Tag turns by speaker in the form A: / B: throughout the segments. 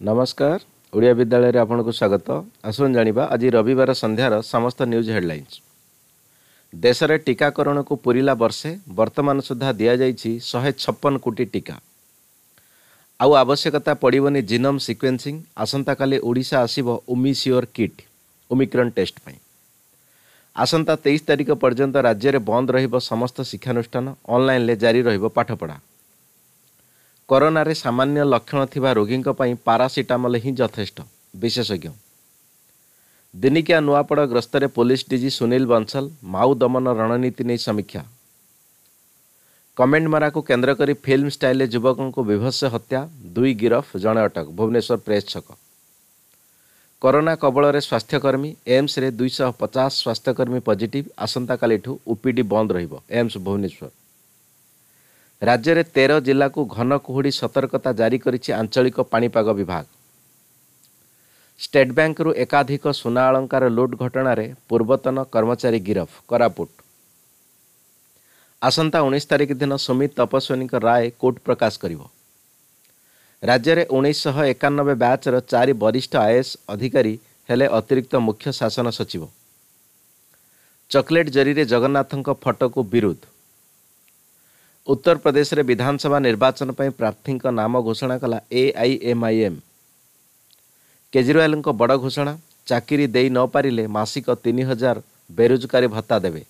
A: ନମସ୍କାର। ଓଡ଼ିଆ ବିଦ୍ୟାଳୟରେ ଆପଣଙ୍କୁ ସ୍ୱାଗତ। ଆସନ୍ତୁ ଜାଣିବା ଆଜି ରବିବାର ସନ୍ଧ୍ୟାର ସମସ୍ତ ନ୍ୟୁଜ୍ ହେଡ଼ଲାଇନ୍ସ ଦେଶରେ ଟିକାକରଣକୁ ପୁରିଲା ବର୍ଷେ ବର୍ତ୍ତମାନ ସୁଦ୍ଧା ଦିଆଯାଇଛି ଶହେ ଛପନ କୋଟି ଟିକା। ଆଉ ଆବଶ୍ୟକତା ପଡ଼ିବନି ଜିନୋମ୍ ସିକ୍ୱେନ୍ସିଂ ଆସନ୍ତାକାଲି ଓଡ଼ିଶା ଆସିବ ଓମିସିଓର କିଟ୍ ଓମିକ୍ରନ୍ ଟେଷ୍ଟ ପାଇଁ। ଆସନ୍ତା ତେଇଶ ତାରିଖ ପର୍ଯ୍ୟନ୍ତ ରାଜ୍ୟରେ ବନ୍ଦ ରହିବ ସମସ୍ତ ଶିକ୍ଷାନୁଷ୍ଠାନ ଅନଲାଇନ୍ରେ ଜାରି ରହିବ ପାଠପଢ଼ା। କରୋନାରେ ସାମାନ୍ୟ ଲକ୍ଷଣ ଥିବା ରୋଗୀଙ୍କ ପାଇଁ ପାରାସିଟାମଲ ହିଁ ଯଥେଷ୍ଟ ବିଶେଷଜ୍ଞ। ଦିନିକିଆ ନୂଆପଡ଼ା ଗ୍ରସ୍ତରେ ପୋଲିସ ଡିଜି ସୁନୀଲ ବଂଶଲ ମାଉ ଦମନ ରଣନୀତି ନେଇ ସମୀକ୍ଷା। କମେଣ୍ଟମରାକୁ କେନ୍ଦ୍ର କରି ଫିଲ୍ମ ଷ୍ଟାଇଲ୍ରେ ଯୁବକଙ୍କୁ ବିଭତ୍ସ ହତ୍ୟା ଦୁଇ ଗିରଫ ଜଣେ ଅଟକ ଭୁବନେଶ୍ୱର ପ୍ରେସ୍ ଛକ। କରୋନା କବଳରେ ସ୍ୱାସ୍ଥ୍ୟକର୍ମୀ ଏମ୍ସରେ ଦୁଇଶହ ପଚାଶ ସ୍ୱାସ୍ଥ୍ୟକର୍ମୀ ପଜିଟିଭ୍ ଆସନ୍ତାକାଲିଠୁ ଓପିଡି ବନ୍ଦ ରହିବ ଏମ୍ସ ଭୁବନେଶ୍ୱର। ରାଜ୍ୟରେ ତେର ଜିଲ୍ଲାକୁ ଘନ କୁହୁଡ଼ି ସତର୍କତା ଜାରି କରିଛି ଆଞ୍ଚଳିକ ପାଣିପାଗ ବିଭାଗ। ଷ୍ଟେଟ୍ ବ୍ୟାଙ୍କରୁ ଏକାଧିକ ସୁନା ଅଳଙ୍କାର ଲୁଟ୍ ଘଟଣାରେ ପୂର୍ବତନ କର୍ମଚାରୀ ଗିରଫ କୋରାପୁଟ। ଆସନ୍ତା ଉଣେଇଶ ତାରିଖ ଦିନ ସୁମିତ ତପସ୍ୱୀଙ୍କ ରାୟ କୋର୍ଟ ପ୍ରକାଶ କରିବ। ରାଜ୍ୟରେ ଉଣେଇଶଶହ ଏକାନବେ ବ୍ୟାଚ୍ର ଚାରି ବରିଷ୍ଠ ଆଇଏଏସ୍ ଅଧିକାରୀ ହେଲେ ଅତିରିକ୍ତ ମୁଖ୍ୟ ଶାସନ ସଚିବ। ଚକୋଲେଟ୍ ଜରିରେ ଜଗନ୍ନାଥଙ୍କ ଫଟୋକୁ ଉତ୍ତରପ୍ରଦେଶରେ ବିଧାନସଭା ନିର୍ବାଚନ ପାଇଁ ପ୍ରାର୍ଥୀଙ୍କ ନାମ ଘୋଷଣା କଲା ଏଆଇଏମ୍ଆଇଏମ୍ କେଜରିୱାଲଙ୍କ ବଡ଼ ଘୋଷଣା ଚାକିରି ଦେଇ ନ ପାରିଲେ ମାସିକ ତିନି ହଜାର ବେରୋଜଗାରୀ ଭତ୍ତା ଦେବେ।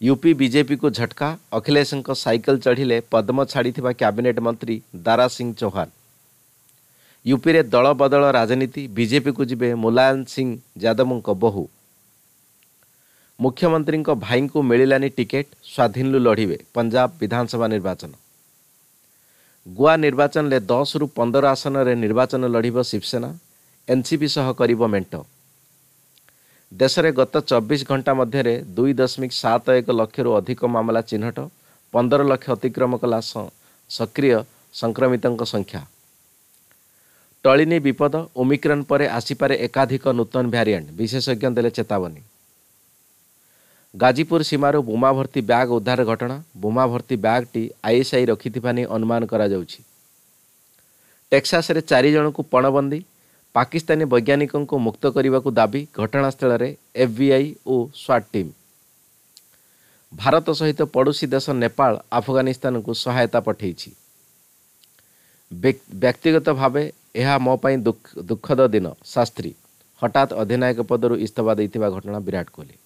A: ୟୁପି ବିଜେପିକୁ ଝଟକା ଅଖିଳେଶଙ୍କ ସାଇକେଲ ଚଢ଼ିଲେ ପଦ୍ମ ଛାଡ଼ିଥିବା କ୍ୟାବିନେଟ୍ ମନ୍ତ୍ରୀ ଦାରା ସିଂ ଚୌହାନ। ୟୁପିରେ ଦଳ ବଦଳ ରାଜନୀତି ବିଜେପିକୁ ଯିବେ ମୁଲାୟମ ସିଂ ଯାଦବଙ୍କ ବୋହୂ। ମୁଖ୍ୟମନ୍ତ୍ରୀଙ୍କ ଭାଇଙ୍କୁ ମିଳିଲାନି ଟିକେଟ୍ ସ୍ୱାଧୀନରୁ ଲଢ଼ିବେ ପଞ୍ଜାବ ବିଧାନସଭା ନିର୍ବାଚନ ଗୋଆ ନିର୍ବାଚନରେ ଦଶରୁ ପନ୍ଦର ଆସନରେ ନିର୍ବାଚନ ଲଢ଼ିବ ଶିବସେନା ଏନ୍ସିପି ସହ କରିବ ମେଣ୍ଟ ଦେଶରେ ଗତ ଚବିଶ ଘଣ୍ଟା ମଧ୍ୟରେ ଦୁଇ ଦଶମିକ ସାତ ଏକ ଲକ୍ଷରୁ ଅଧିକ ମାମଲା ଚିହ୍ନଟ ପନ୍ଦର ଲକ୍ଷ ଅତିକ୍ରମ କଲା ସକ୍ରିୟ ସଂକ୍ରମିତଙ୍କ ସଂଖ୍ୟା ଟଳିନି ବିପଦ ଓମିକ୍ରନ୍ ପରେ ଆସିପାରେ ଏକାଧିକ ନୂତନ ଭ୍ୟାରିଏଣ୍ଟ ବିଶେଷଜ୍ଞ ଦେଲେ ଚେତାବନୀ ଗାଜିପୁର ସୀମାରୁ ବୋମା ଭର୍ତ୍ତି ବ୍ୟାଗ୍ ଉଦ୍ଧାର ଘଟଣା ବୋମା ଭର୍ତ୍ତି ବ୍ୟାଗ୍ଟି ଆଇଏସ୍ଆଇ ରଖିଥିବା ନେଇ ଅନୁମାନ କରାଯାଉଛି। ଟେକ୍ସାସରେ ଚାରି ଜଣଙ୍କୁ ପଣବନ୍ଦୀ ପାକିସ୍ତାନୀ ବୈଜ୍ଞାନିକଙ୍କୁ ମୁକ୍ତ କରିବାକୁ ଦାବି ଘଟଣାସ୍ଥଳରେ ଏଫ୍ବିଆଇ ଓ ସ୍ୱାଟ୍ ଟିମ୍। ଭାରତ ସହିତ ପଡ଼ୋଶୀ ଦେଶ ନେପାଳ ଆଫଗାନିସ୍ତାନକୁ ସହାୟତା ପଠାଇଛି। ବ୍ୟକ୍ତିଗତ ଭାବେ ଏହା ମୋ ପାଇଁ ଦୁଃଖଦ ଦିନ ଶାସ୍ତ୍ରୀ। ହଠାତ୍ ଅଧିନାୟକ ପଦରୁ ଇସ୍ତଫା ଦେଇଥିବା ଘଟଣା ବିରାଟ କୋହଲି।